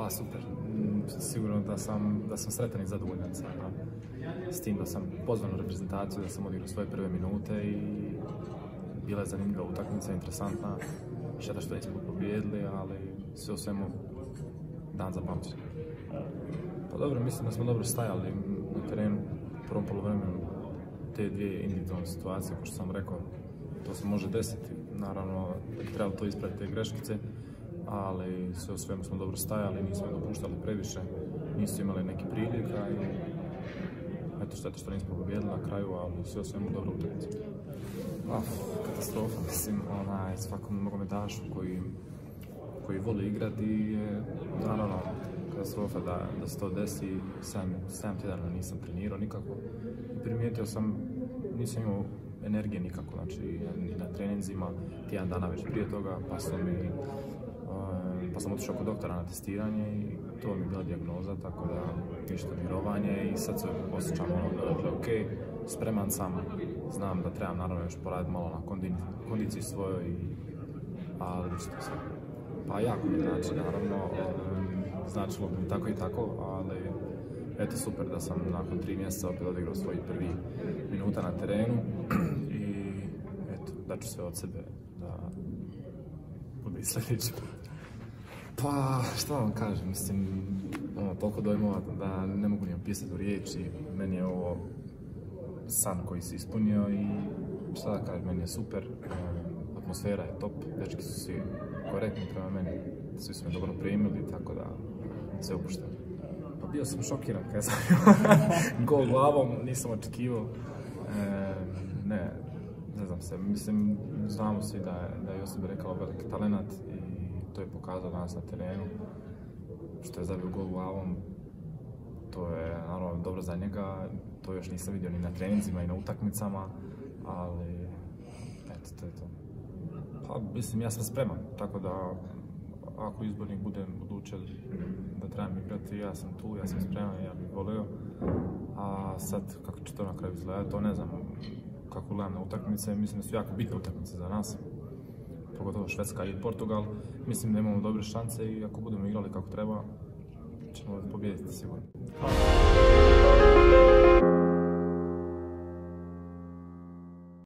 Pa super, sigurno da sam, da sam sretan i zadovoljan sa, s tim da sam pozvan u reprezentaciju, da sam odigrao svoje prve minute i bila je zanimljiva utakmica, interesantna. Šteta što nismo pobijedili, ali sve u svemu dan za pamćenje. Pa dobro, mislim da smo dobro stajali na terenu u prvom polovremenu te dvije individualne situacije, kao sam rekao, to se može desiti. Naravno, treba to ispraviti te greškice, ali sve u svemu smo dobro stajali, nismo dopuštali previše, nisu imali neki prilika i eto šteta što nismo pobijedili na kraju, ali sve u svemu dobro utakmica. Ah, katastrofa, mislim, onaj, svakom nogometašu koji, koji voli igrati je, naravno, katastrofa da, da se to desi, 7 tjedana nisam trenirao nikako. Primijetio sam, nisam imao energije nikako, znači ni na treninzima, tjedan dana već prije toga, pa su mi pa sam otišao kod doktora na testiranje i to mi je bila dijagnoza, tako da ništa mirovanje i sad se osjećam ono, dakle, ok, spreman sam, znam da trebam naravno još poraditi malo na kondiciji svojoj, i, ali što se, pa jako mi znači, naravno, značilo bi tako i tako, ali eto super da sam nakon tri mjeseca opet odigrao svoj prvi minuta na terenu i eto, daću sve od sebe da i sljedeći pa, šta vam kažem, mislim, ono, toliko dojmova da ne mogu ni opisati u riječi. Meni je ovo san koji se ispunio i šta da kažem, meni je super. Atmosfera je top, dečki su svi korektni prema meni, svi su me dobro primili, tako da sve opušteno. Pa bio sam šokiran kada sam gol glavom, nisam očekivao. E, ne, ne znam se, mislim, znamo svi da je, da je Josip rekao veliki talenat i to je pokazao danas na terenu. Što je zabio gol to je naravno dobro za njega, to još nisam vidio ni na treninzima i na utakmicama, ali eto, to je to. Pa, mislim, ja sam spreman, tako da ako izbornik bude odlučio da trebam igrati, ja sam tu, ja sam spreman, ja bih volio. A sad, kako će to na kraju izgledati, to ne znam. Kako gledam na utakmice, mislim da su jako bitne utakmice za nas pogotovo Švedska i Portugal. Mislim da imamo dobre šanse i ako budemo igrali kako treba, ćemo pobijediti sigurno.